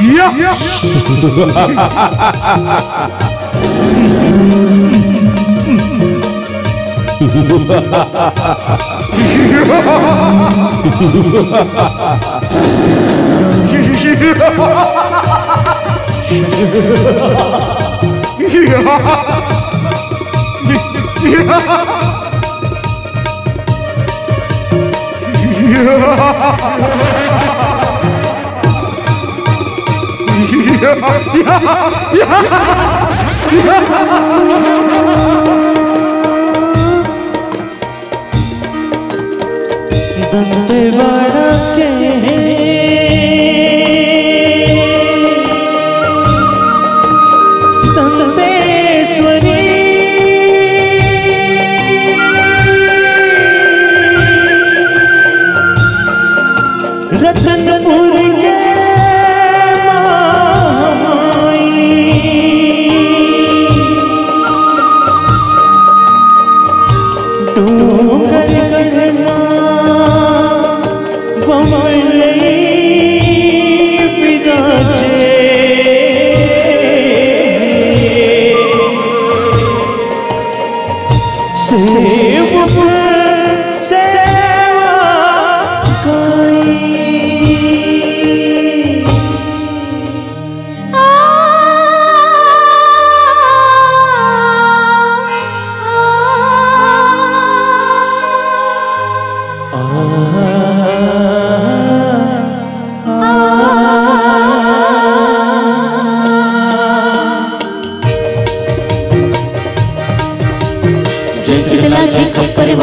이야! 이야! Yeah! Yeah!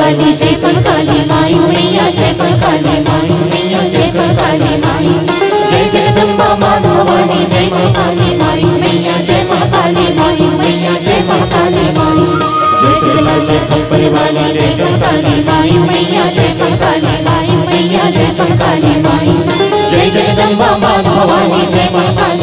काली जय पर काली माई, मैया जय पर काली माई, मैया जय पर काली माई। जय जगदम्बा माँ भवानी जय पर काली माई, मैया जय पर काली माई, मैया जय पर काली माई। जय सिरला जय पर जय पर काली माई, मैया जय पर काली माई, मैया जय पर काली माई। जय जगदम्बा माँ जय पर काली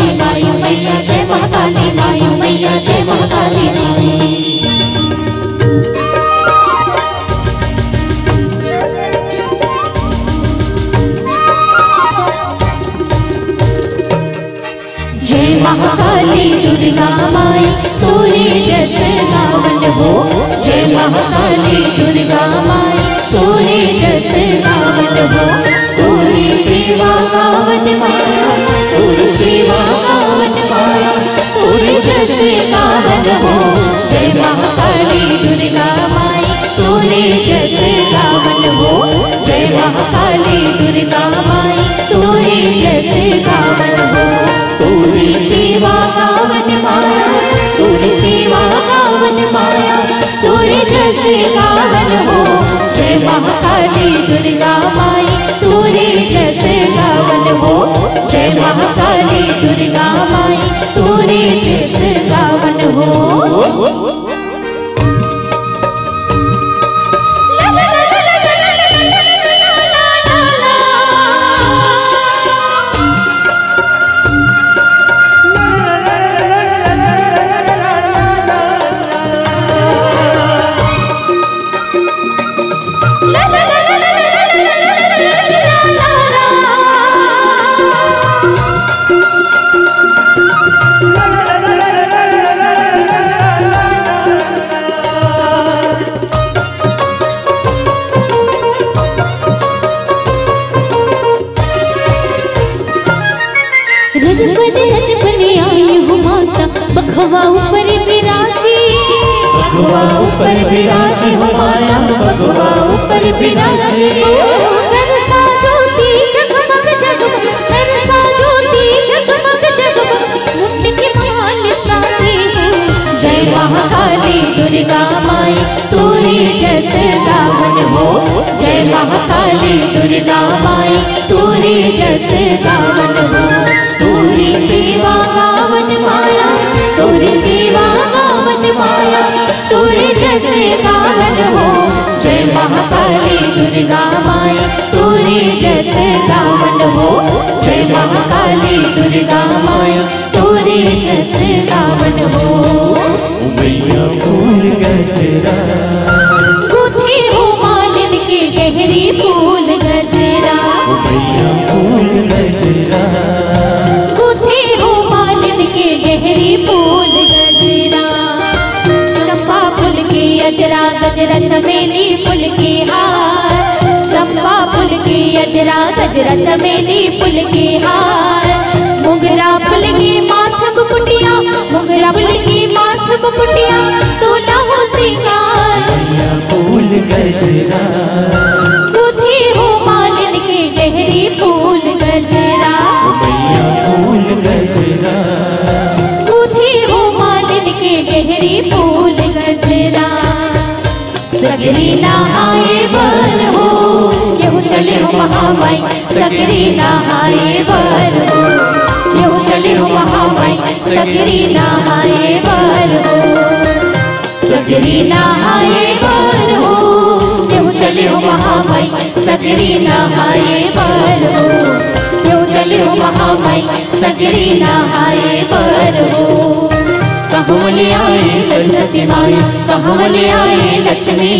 महाकाली दुर्गा माई तूने जस गावन हो। जय महाकाली दुर्गा माई तूने जस गावन हो। तूने सेवा गावन माई काली दुर्गा माई, तूने जैसे गावन हो। जय महाकाली दुर्गा माई, तूने जैसे गावन हो। बघवा ऊपर विराजे हो माया ऊपर की हो जय महाकाली दुर्गा माई। तूरी जैसे गावन हो, जय महाकाली दुर्गा माई। तूरी जैसे गावन हो, तूरी सेवा गावन तूरी जैसे गावन हो। मैया फूल गजरा। गुथी हो मालिन के गहरी फूल गजरा। मैया फूल गजरा। गुथी हो मालिन के गहरी फूल गजरा। चंपा फूल के अजरा गजरा चमेली फूल के हार। चंपा फूल के अजरा गजरा चमेली फूल के हार। मोगरा मुकुटिया सोना हो सिंगार फूल गजरा। गुथी हो मालिन के गहरी फूल गजरा। मैया फूल गजरा। गुथी हो मालिन के गहरी फूल गजरा। सगरी नहाए बर हो चले हो महामाई? सगरी नहाए बर हो। चले हो महामाई सगरी नहाए बार हो सगरी नहाए बार हो क्यों चले हो महामाई सगरी नहाए बार हो क्यों चले हो महामाई सगरी नहाए बार हो कहवले आए सरस्वती माया, कहवले आए लक्ष्मी,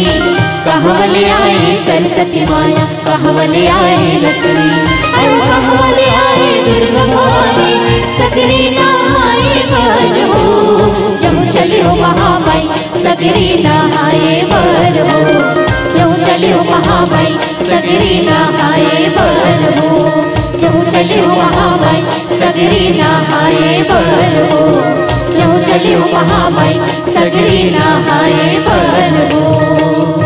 कहवले आए सरस्वती माया, कहवले आए लक्ष्मी। कहवले आए दुर्गा भवानी, सगरी नहाए बर हो यहु चले हो महामाई, सगरी नहाए बर हो यहु चले हो महामाई, सगरी नहाए बर हो यहु चले हो महामाई बर हो चलियो महामाई सगळी नाहाय परवो